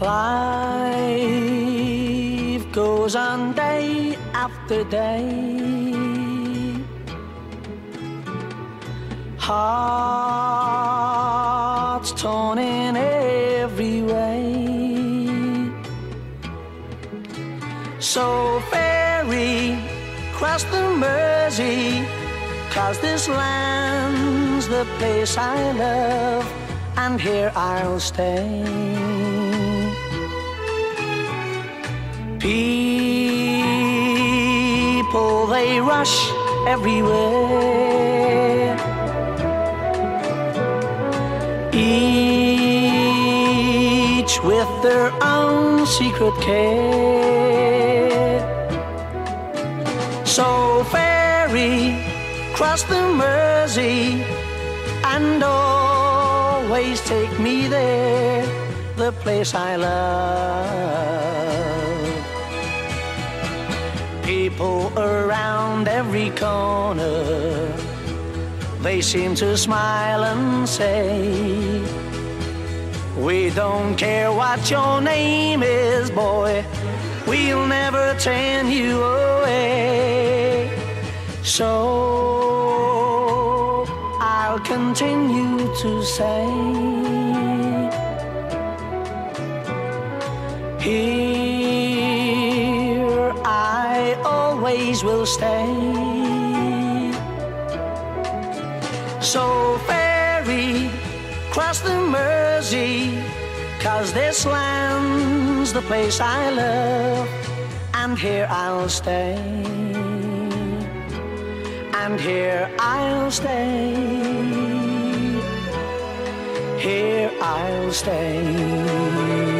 Life goes on day after day. Hearts torn in every way. So ferry cross the Mersey, cause this land's the place I love, and here I'll stay. People, they rush everywhere. Each with their own secret care. So ferry, cross the Mersey, and always take me there, the place I love people around every corner. They seem to smile and say, We don't care what your name is, boy, we'll never turn you away. So I'll continue to say, Here always will stay. So ferry, cross the Mersey, cause this land's the place I love, and here I'll stay. And here I'll stay. Here I'll stay.